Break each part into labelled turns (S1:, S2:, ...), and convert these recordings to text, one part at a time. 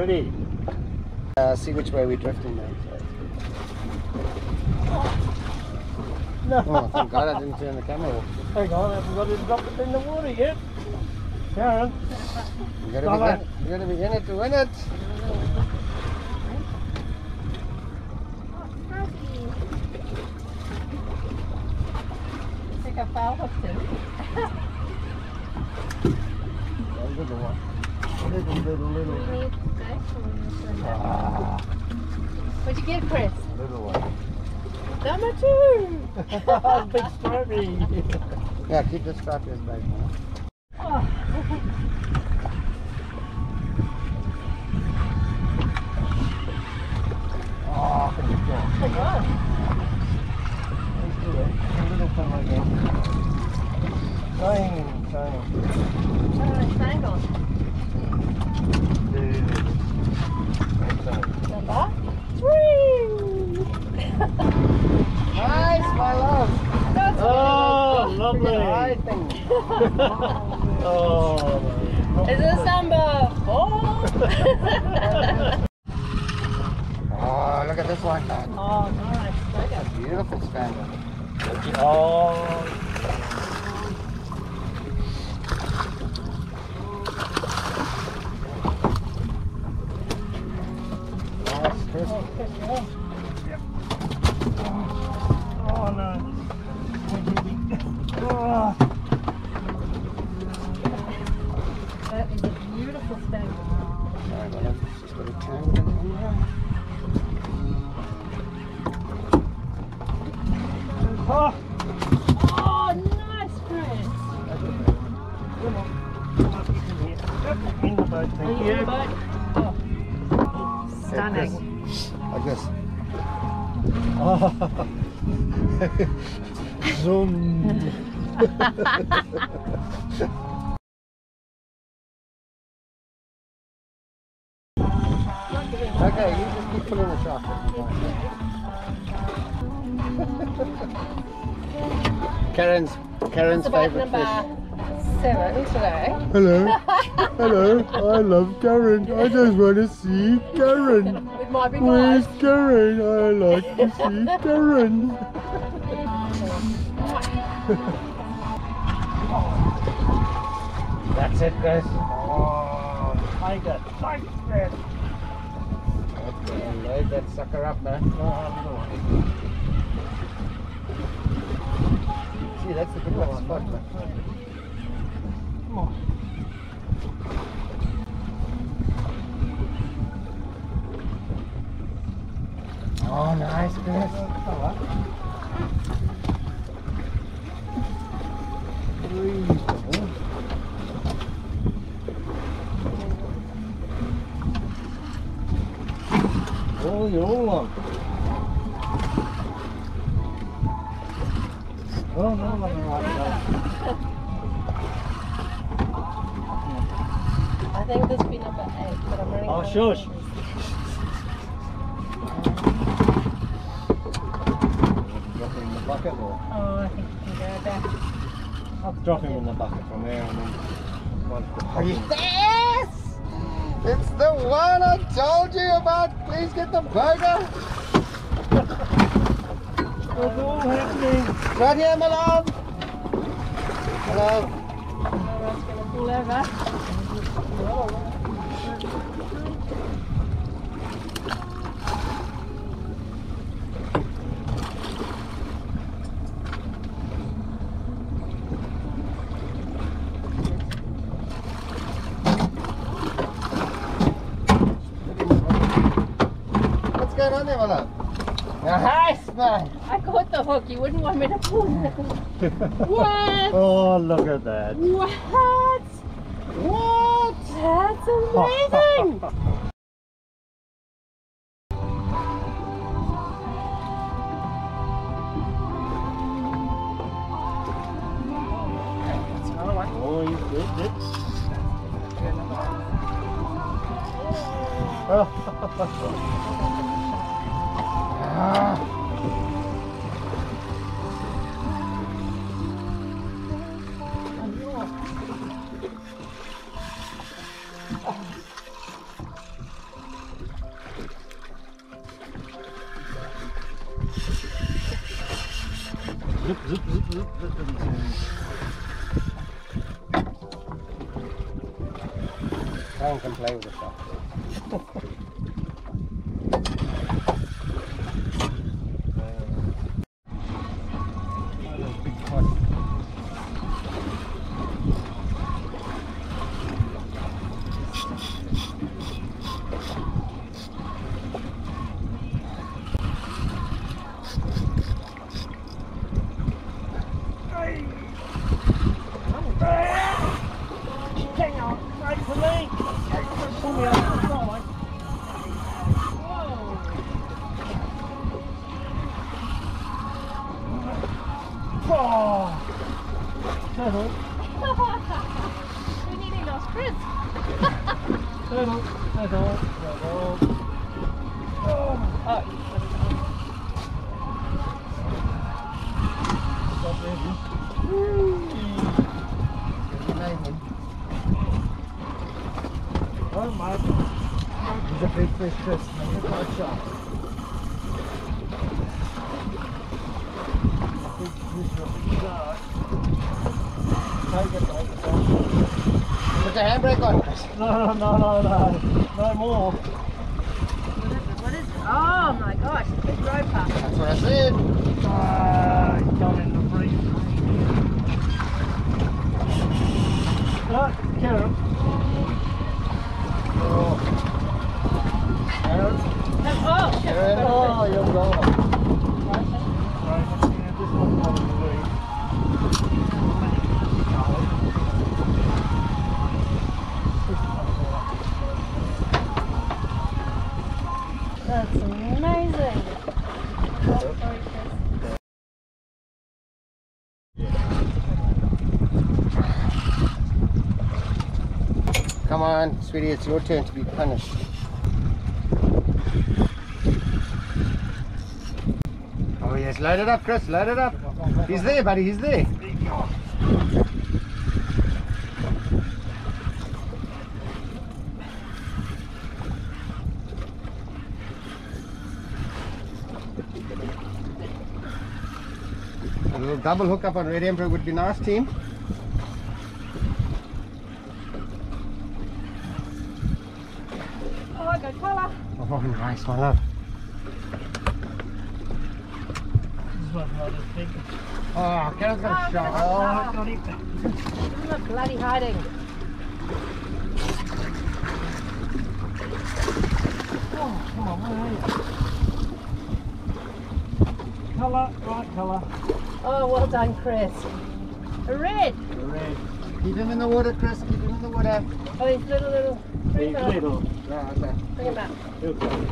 S1: Already. Uh, see which way we're drifting now.
S2: No.
S1: Oh, thank God I didn't turn the camera off.
S2: Hang on, I haven't got to drop it in the water yet. Karen.
S1: You gotta,
S2: Come
S1: be
S2: on.
S1: in, you gotta be in it to win it.
S3: I think I fell off too.
S1: A little one. Little, little, little.
S2: Ah,
S3: What'd you get, Chris?
S1: Little one.
S3: Number two.
S2: big stripy.
S1: Yeah, keep the strap in back. man.
S2: Oh, good job.
S3: Oh, God.
S2: Let's do it. A little fella again. Shine, shine.
S3: Oh, it's tangled. Number three.
S1: Nice, my love.
S3: That's
S2: Oh,
S1: Look at the eye
S2: lovely.
S1: thing.
S2: Oh,
S3: Is this number four?
S1: Oh, look at this one, man.
S3: oh, nice. Okay.
S1: That's a beautiful spaniel.
S2: oh. Oh. Oh,
S3: nice, Chris.
S2: Come on. Come on, get in here. Yep, in the boat,
S3: Are
S2: thank
S3: you
S2: you.
S3: the boat? Oh. Stunning.
S1: Like this.
S2: Oh. Zoom.
S1: Okay, you just keep pulling the shark. Karen's Karen's favorite fish.
S3: seven today.
S2: Hello. Hello. I love Karen. I just want to see Karen.
S3: With my big
S2: Where's
S3: eyes.
S2: Karen? I like to see Karen. That's it, guys. Oh, tiger, tiger.
S1: Load that sucker up, man. See, that's the good one spot, man.
S2: Come on.
S1: Oh, nice, Chris.
S2: Oh, your one. Oh, no, no, no, no.
S3: I think this will be number eight, but I'm running
S2: Oh,
S3: out of
S2: shush.
S3: fingers.
S2: Drop him in the bucket or?
S3: Oh, I think you can go back.
S2: I'll drop him in the bucket from there and then
S1: Are you- Yes! It's the one I told you about. Please get the burger.
S2: It's all happening.
S1: Right here, my love. Hello.
S3: Everyone's going to pull over.
S1: What's going on there, my love? Nice, man.
S3: I caught the hook. You wouldn't want me to pull it. What?
S2: Oh, look at that.
S3: What?
S1: What?
S3: That's amazing.
S2: Oh, he's good, good.
S1: Ah.
S2: zup zup zup zoep, zoep.
S1: Frank en Play
S3: of zo.
S2: Oh! Turtle,
S3: we nearly lost Chris.
S2: turtle, turtle, turtle.
S3: Oh,
S2: Stop there. Oh my. He's a big fish, Chris. Look at that shot. A big.
S1: Put the handbrake on, Chris.
S2: No, no, no, no. No more.
S3: what is it? What is it? Oh my gosh, it's a big groper.
S1: That's what I said.
S2: Ah, he's coming to free. Ah, carrot. Oh. Carrot.
S3: Oh, That's amazing.
S1: Come on, sweetie, it's your turn to be punished. Oh yes, load it up, Chris, load it up. He's there, buddy, he's there. A little double hookup on Red Emperor would be nice, team.
S3: Oh, I got colour.
S1: Oh, nice, my love.
S2: This one's not as big.
S1: Oh, Carol's got a shot.
S2: Ah, oh, got it.
S3: I'm not bloody hiding.
S2: Oh, come on, where are you? Colour, right colour.
S3: Oh, well done, Chris. A red.
S2: A Red.
S1: Keep him in the water, Chris. Keep him in the water.
S3: Oh, he's little, little. Bring him up.
S2: little.
S1: Yeah, okay.
S3: Bring him up.
S2: He'll come.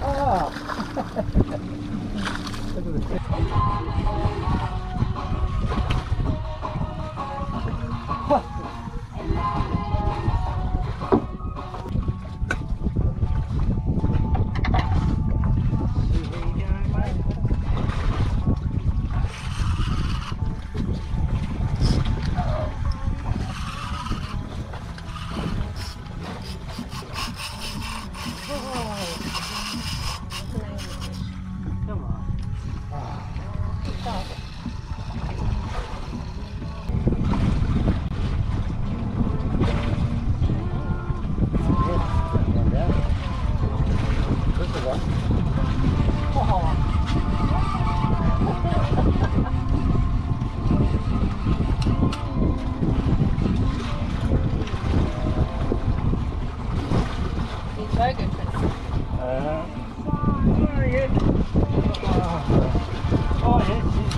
S1: Oh.
S3: Very good,
S2: Uh, very good. Oh, oh yes, yes.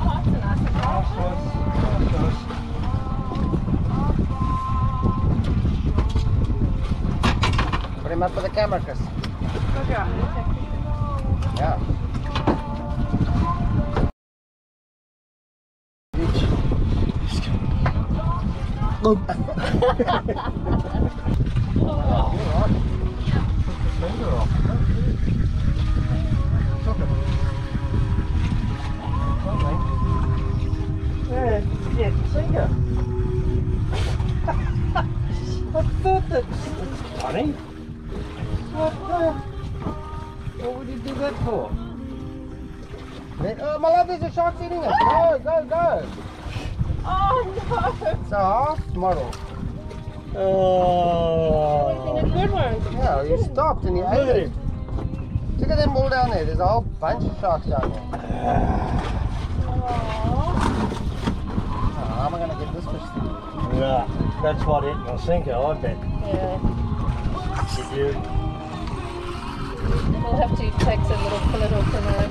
S3: Oh, that's a nice one.
S2: Nice, nice, nice, nice.
S1: Put him up for the camera, Chris. Yeah.
S2: Finger off. Took it. Okay. Yeah, yeah, finger. I thought that. Funny. What the?
S1: What would you do that for? Oh, my love, there's a shark eating it. Go, go, go.
S3: Oh no!
S1: It's a half model.
S2: Oh.
S3: been a good one.
S1: Yeah, you stopped and you ate it. Look at them all down there. There's a whole bunch of sharks down there. Oh, how am I going to get this fish through?
S2: Yeah, that's what it will sink her, I bet.
S3: Yeah.
S2: Did you?
S3: We'll have to take some little fillet off them, I.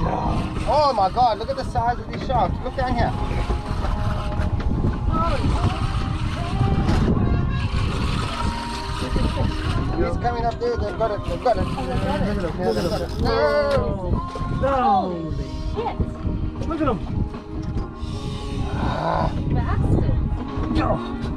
S3: Yeah.
S1: Oh my god, look at the size of these sharks. Look down here. He's coming up there. They've got it. They've got it. Look at him. Yeah, they've got it. No.
S2: No.
S3: Shit!
S2: Look at him.
S1: Ah,
S3: Bastard!
S2: Oh.